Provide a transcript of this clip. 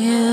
Yeah.